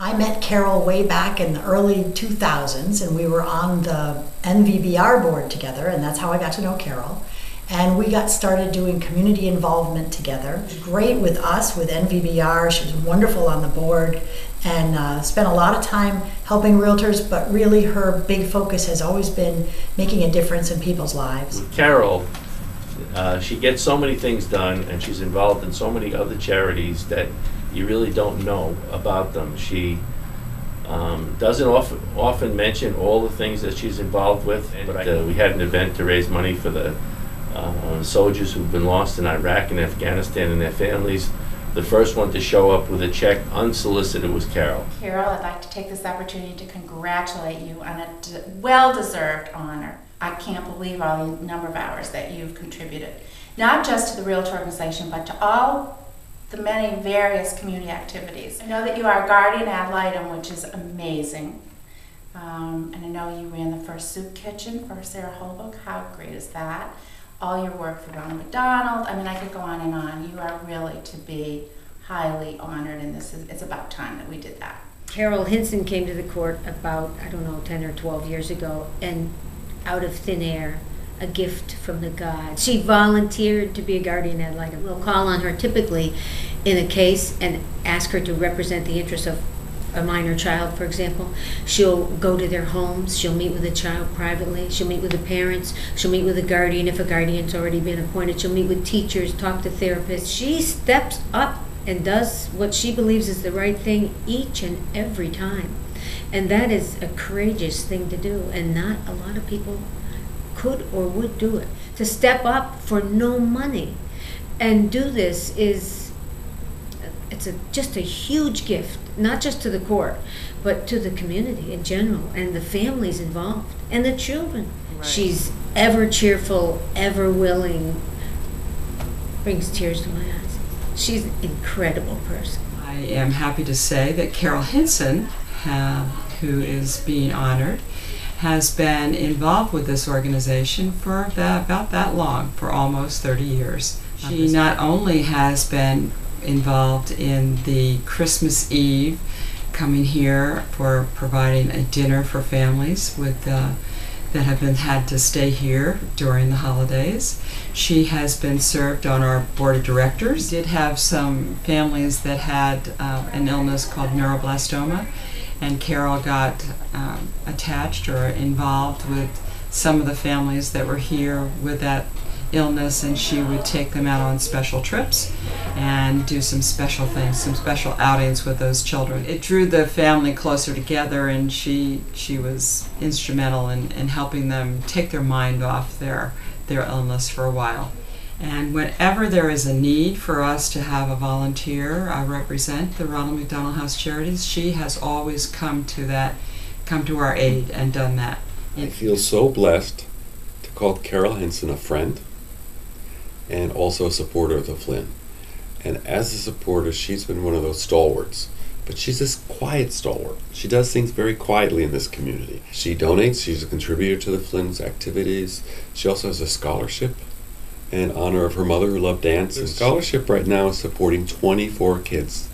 I met Carol way back in the early 2000s, and we were on the NVBR board together, and that's how I got to know Carol. And we got started doing community involvement together. Great with us, with NVBR. She was wonderful on the board and uh, spent a lot of time helping realtors, but really her big focus has always been making a difference in people's lives. Carol, uh, she gets so many things done, and she's involved in so many other charities that you really don't know about them. She um, doesn't often, often mention all the things that she's involved with. But uh, we had an event to raise money for the uh, soldiers who've been lost in Iraq and Afghanistan and their families. The first one to show up with a check unsolicited was Carol. Carol, I'd like to take this opportunity to congratulate you on a d- well-deserved honor. I can't believe all the number of hours that you've contributed, not just to the Realtor organization, but to all the many various community activities. I know that you are guardian ad litem, which is amazing. Um, and I know you ran the first soup kitchen for Sara Holbrook. How great is that? All your work for Ronald McDonald. I mean, I could go on and on. You are really to be highly honored, and this is it's about time that we did that. Carol Hinson came to the court about, I don't know, 10 or 12 years ago, and out of thin air, a gift from the gods. She volunteered to be a guardian ad litem. We'll call on her typically in a case and ask her to represent the interests of a minor child, for example. She'll go to their homes. She'll meet with the child privately. She'll meet with the parents. She'll meet with a guardian if a guardian's already been appointed. She'll meet with teachers, talk to therapists. She steps up and does what she believes is the right thing each and every time. And that is a courageous thing to do, and not a lot of people could or would do it. To step up for no money and do this is it's a, just a huge gift, not just to the court, but to the community in general and the families involved and the children. Right. She's ever cheerful, ever willing, brings tears to my eyes. She's an incredible person. I am happy to say that Carol Hinson, uh, who is being honored, has been involved with this organization for that, about that long, for almost 30 years. She not only has been involved in the Christmas Eve, coming here for providing a dinner for families with uh, that have been had to stay here during the holidays. She has been served on our board of directors. We did have some families that had uh, an illness called neuroblastoma, and Carol got um, attached or involved with some of the families that were here with that illness, and she would take them out on special trips and do some special things, some special outings with those children. It drew the family closer together, and she she was instrumental in, in helping them take their mind off their their illness for a while. And whenever there is a need for us to have a volunteer uh, represent the Ronald McDonald House Charities, she has always come to that, come to our aid and done that. I feel so blessed to call Carol Hinson a friend and also a supporter of the Flynn. And as a supporter, she's been one of those stalwarts. But she's this quiet stalwart. She does things very quietly in this community. She donates, she's a contributor to the Flynn's activities. She also has a scholarship in honor of her mother who loved dance. The scholarship right now is supporting 24 kids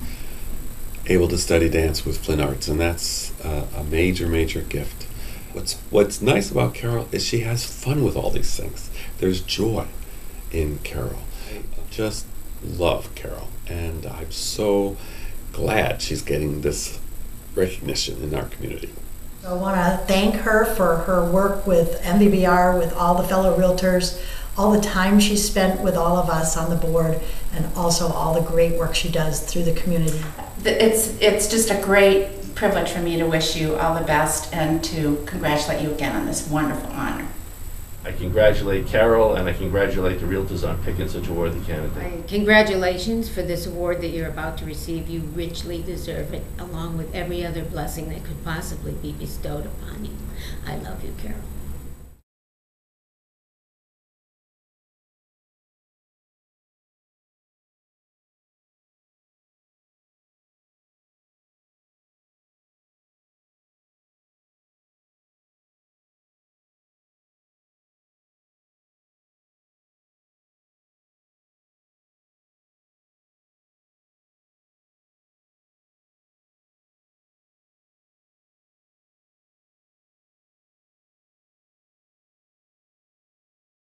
able to study dance with Flynn Arts, and that's uh, a major, major gift. What's what's nice about Carol is she has fun with all these things. There's joy in Carol. I just love Carol, and I'm so glad she's getting this recognition in our community. I want to thank her for her work with NVBR, with all the fellow realtors, all the time she spent with all of us on the board, and also all the great work she does through the community. It's, it's just a great privilege for me to wish you all the best and to congratulate you again on this wonderful honor. I congratulate Carol and I congratulate the realtors on picking such a worthy candidate. Congratulations for this award that you're about to receive. You richly deserve it, along with every other blessing that could possibly be bestowed upon you. I love you, Carol.